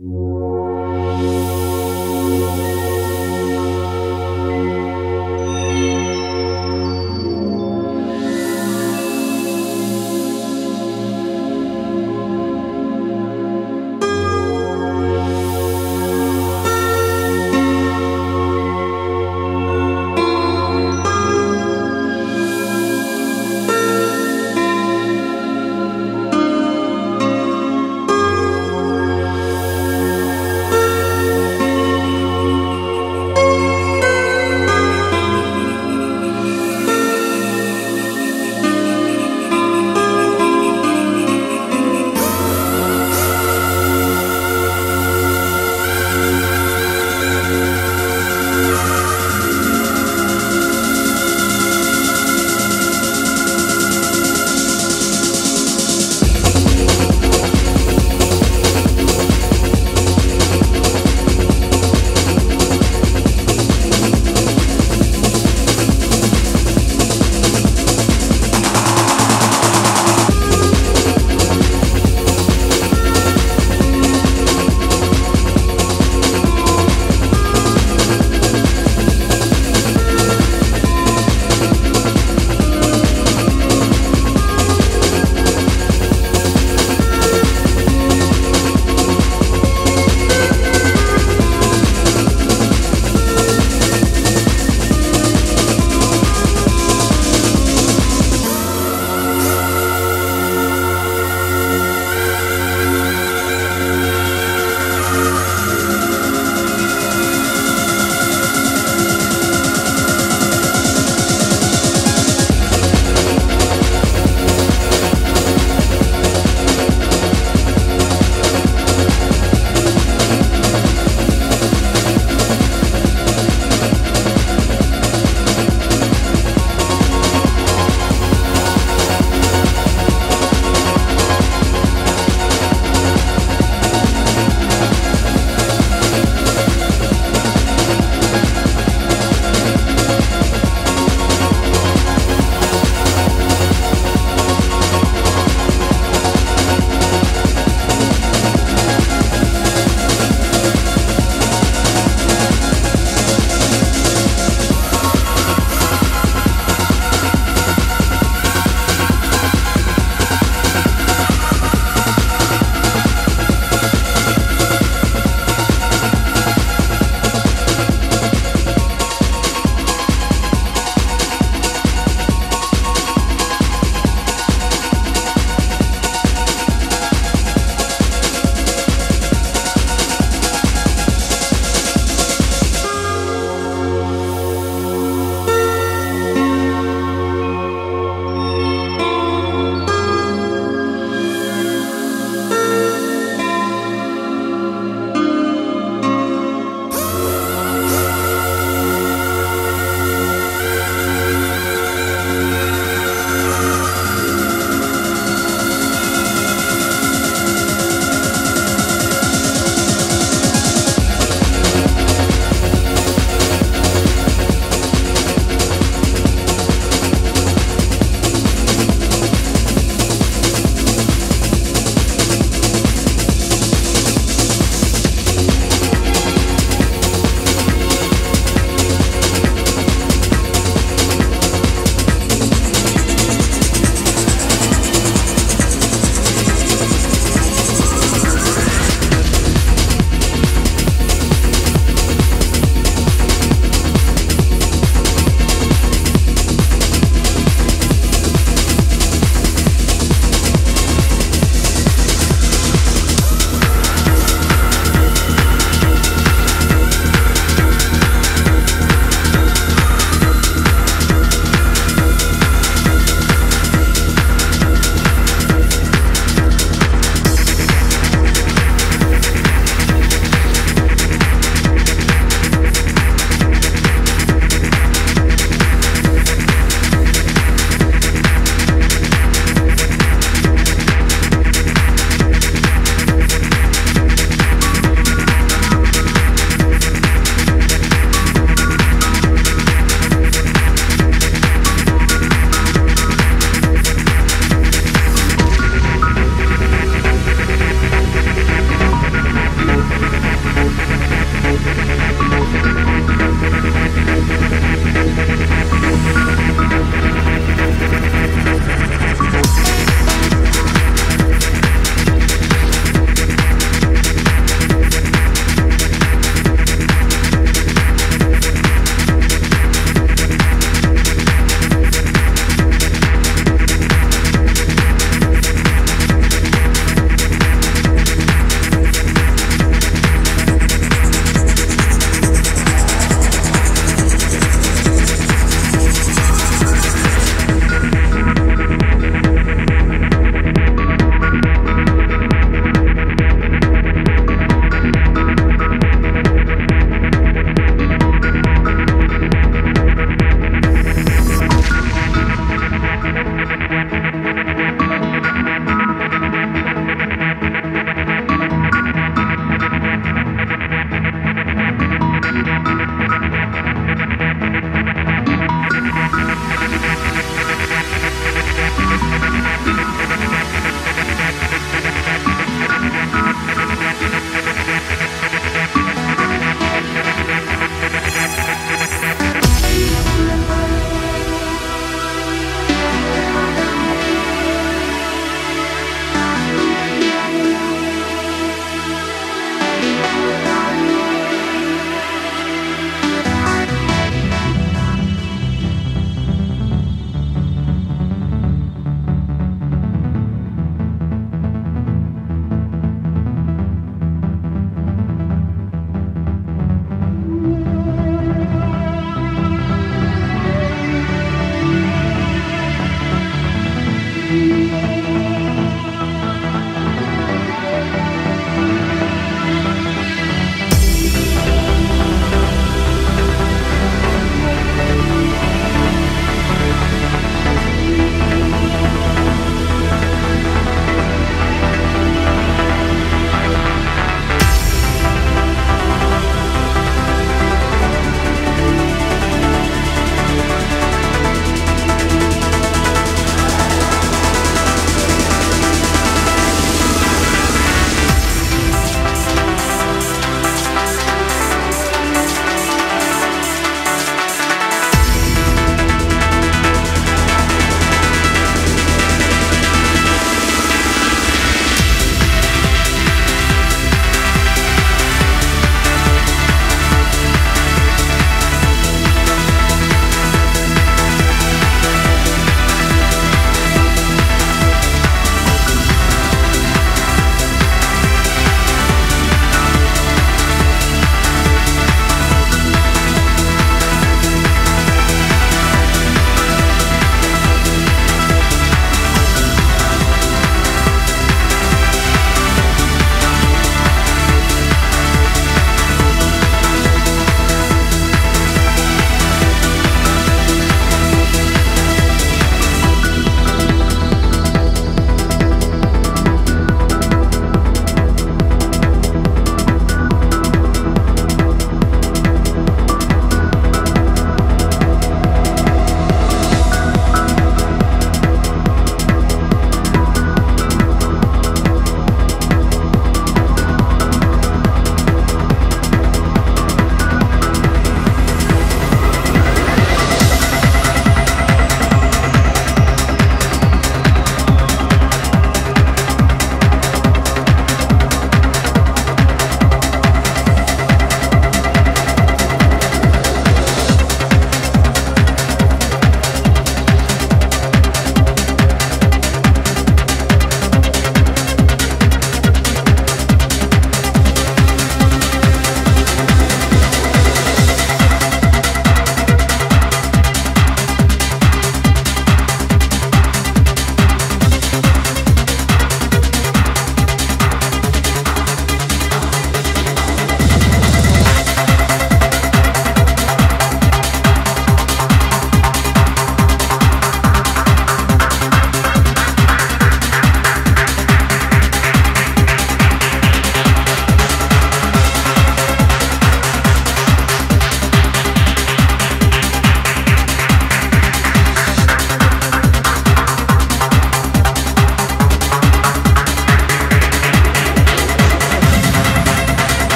Thank.